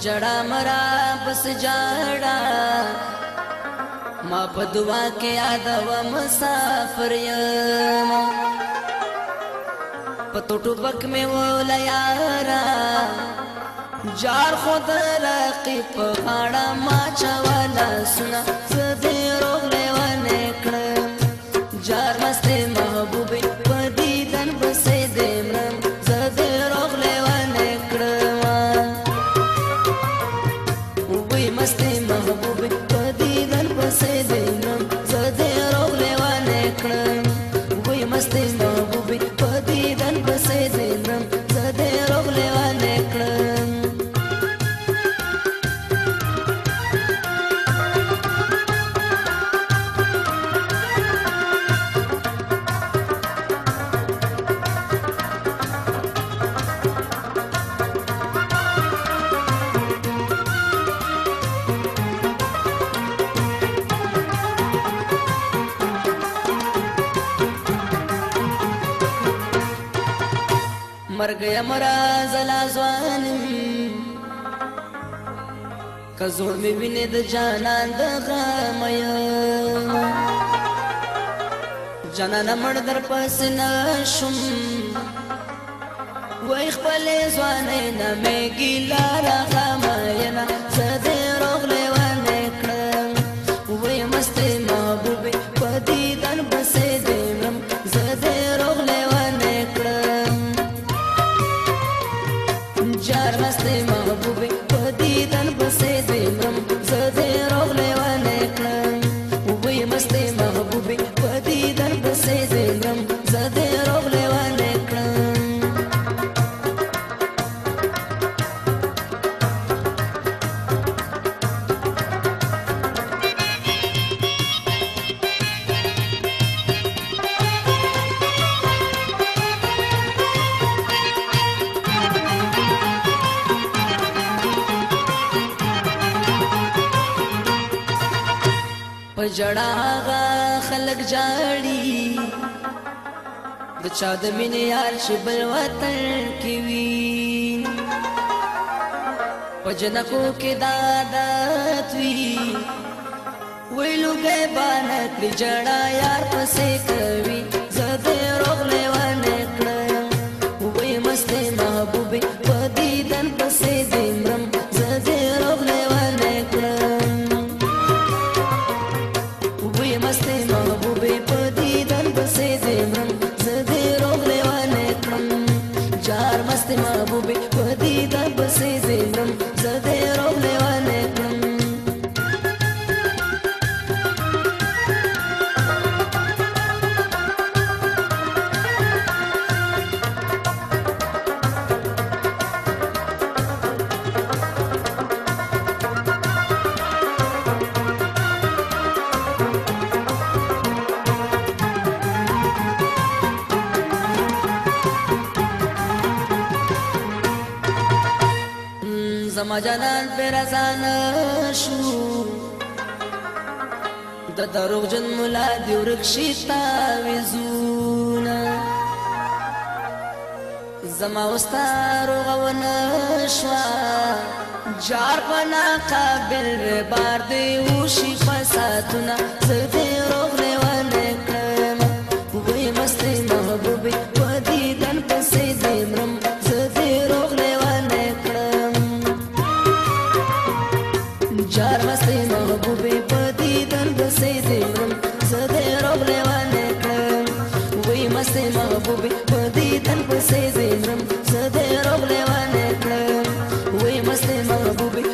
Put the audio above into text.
جڑا مرا بس جاڑا ما په دعا کې یادو مسافر یم په ټوټو بک مې ولا یارا جار خود رقیب غاړه ما چوالا سنا مرګ یمرا زلا ځوان کزور می ویني د جانان د غم جانان مړ در پس نه شم وای خپل ځوان نه مې ګیلار غم ینا زده Jar Muslim په جړا غا خلک جاړي د چا د مینې یار چې بل وطن کې وي په جنکو کې دادات وي ویلو کې باندې جړا یار پسې کوي زه دې روغ زرم زدي روح زما جانان پرزان شو د دروغ جن ملا دی ورخشي تا وزونا زما واستار غون شوا جار پنا قابل بار دی وشي فساتنا زدي محبوبې په دیدن پسې زه ځم زه د روغ لیوانې کړم وې مستې محبوبې